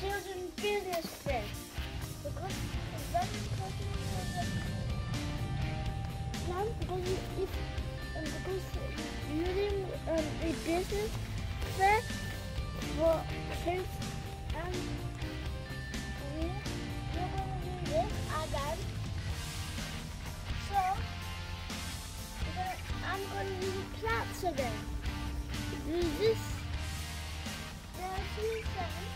children businesses. Because that is possible. because if um, because building um, a business fair for kids and we are gonna do again. So I'm gonna use plants again. Do this. There are three seven.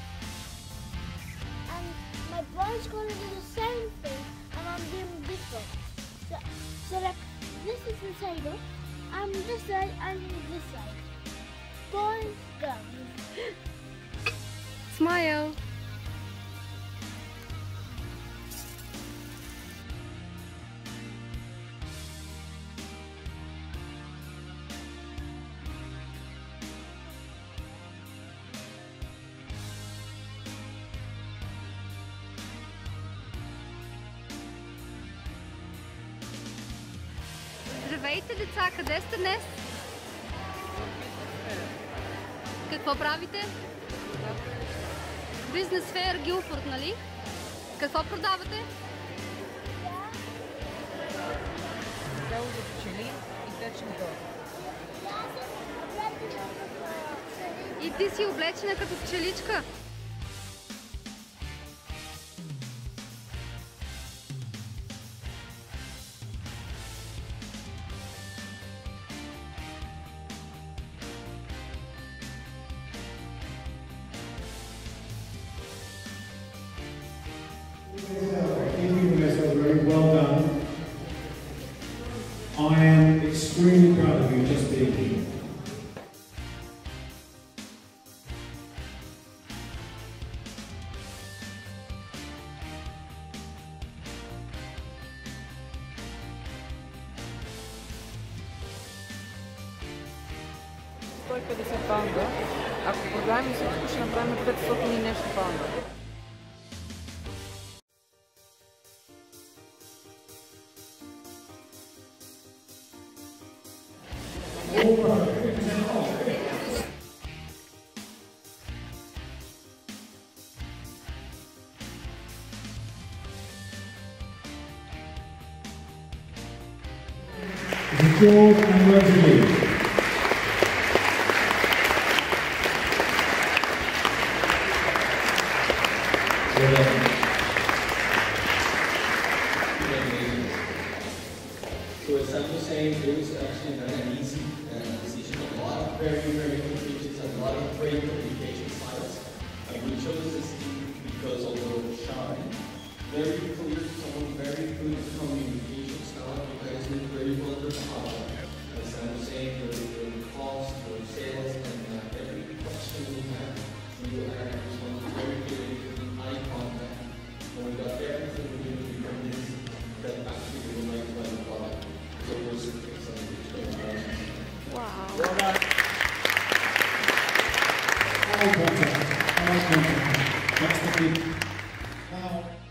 My brother's gonna do the same thing and I'm doing different. So, so like this is the table. I'm this side and Здравейте, деца! Къде сте днес? Какво правите? Бизнес фейер Гилфорд, нали? Какво продавате? Дело за пчели и течен дор. И ти си облечена като пчеличка. I am extremely proud of you just being here. Той 50 паунда. Ако продаем всичко, ще направим 500 и нещо паунда. Então, congratulations. Thank you. So as was saying, it was actually not an easy uh, decision. A lot of very, very pictures a lot of great communication styles. And we chose this team because although shy, very clear, Herzlichen Dank.